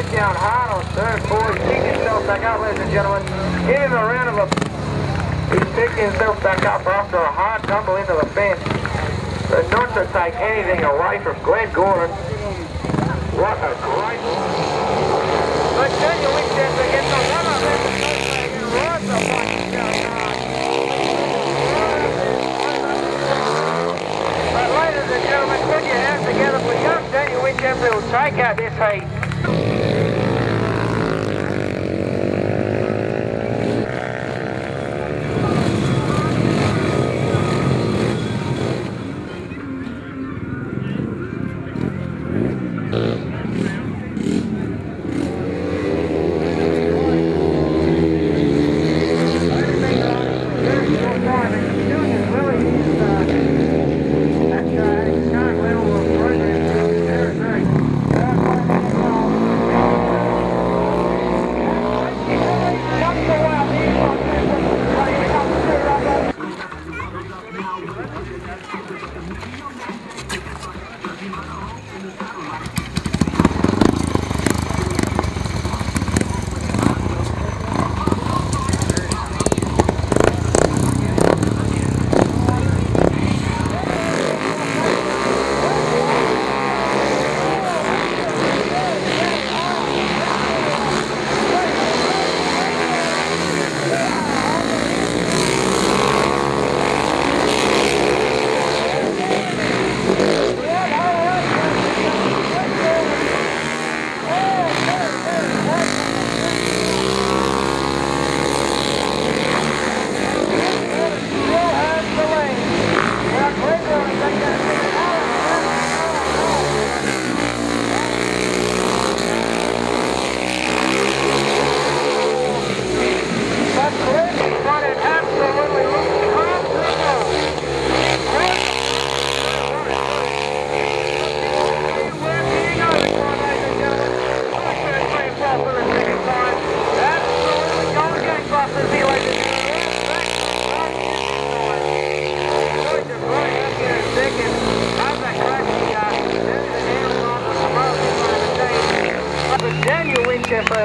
Went down hard on third forward. He picked himself back up, ladies and gentlemen. Give him a round of applause. He's picked himself back up after a hard tumble into the fence. But not to take anything away from Glenn Gordon. What a great... But ladies and gentlemen, put your hands together for young Daniel Winchester will take out this heat.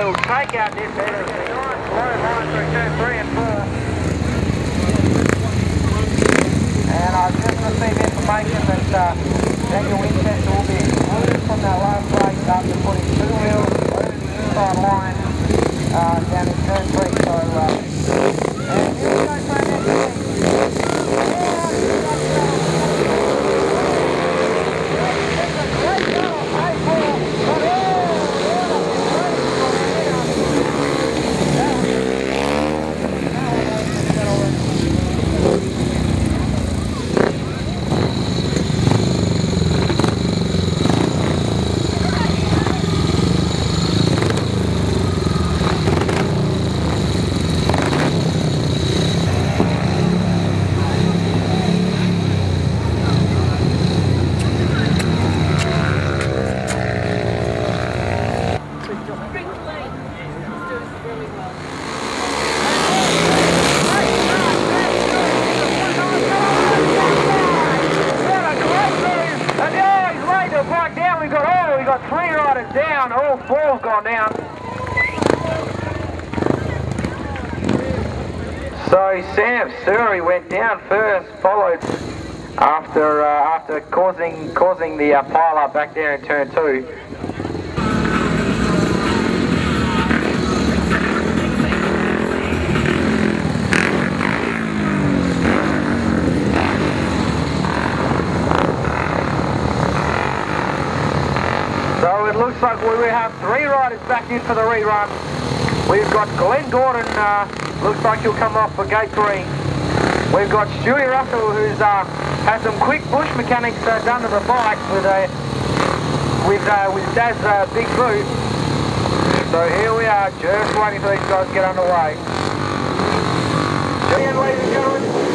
Will take out this. Nice low line through turn three and four. And I've just received information that uh, Daniel Winchester will be excluded from that last race after putting two wheels over the line uh, down in turn three. So, uh, and here we go for our next race. We got all, we got three down, all four've gone down. So Sam Surrey went down first, followed after uh, after causing causing the uh, pile up back there in turn two. Looks we have three riders back in for the rerun. We've got Glenn Gordon, uh, looks like he'll come off for gate three. We've got Stewie Russell, who's uh, had some quick bush mechanics uh, done to the bike with a with uh, with Dad's uh, big boot. So here we are, just waiting for these guys to get underway. Again,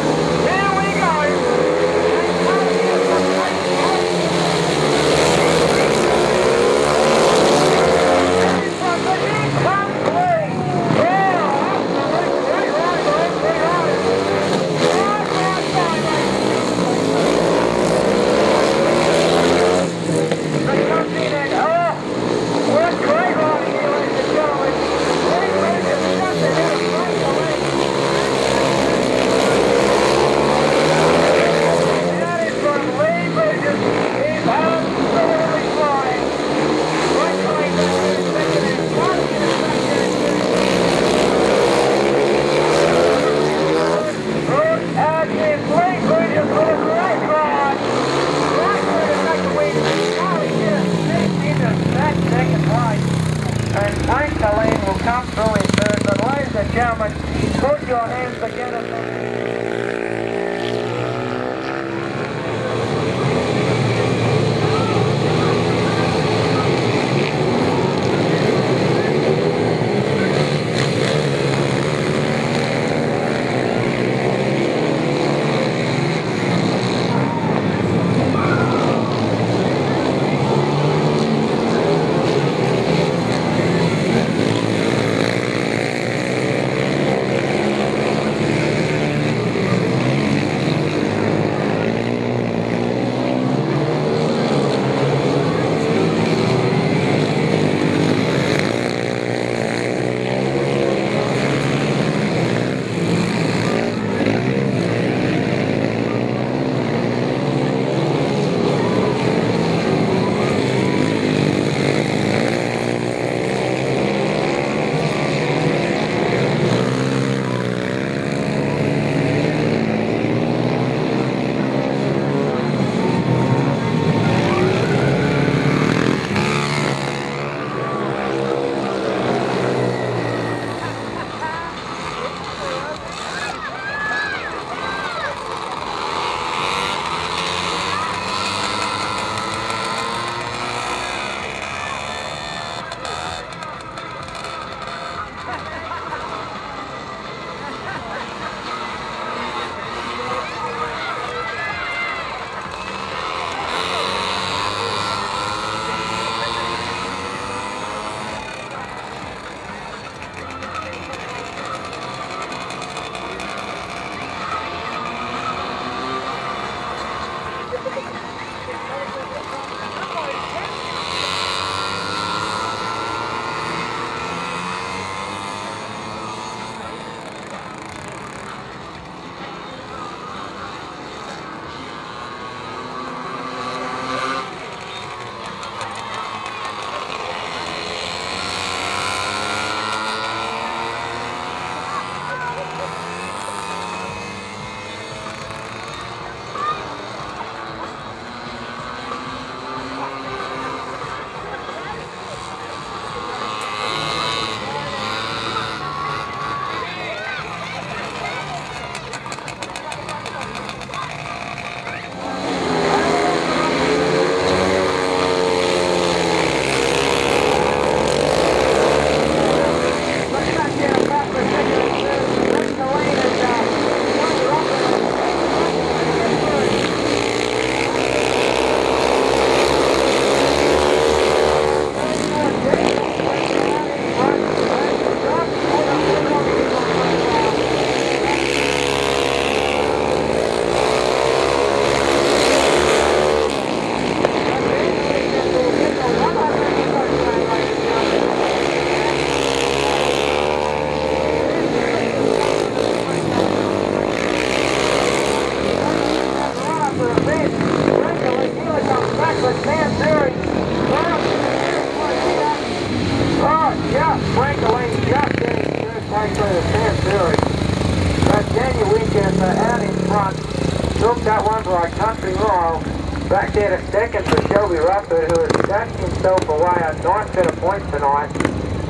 for our country royal. Back there to second for Shelby Rufford, who has dashed himself away a nice set of points tonight.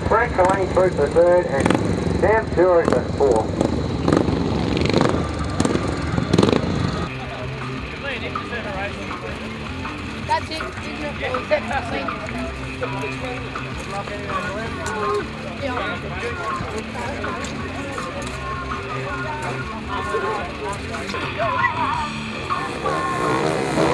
Frank Kalani through for third, and Sam Stewart for fourth. That's it. Yeah. Oh, my God.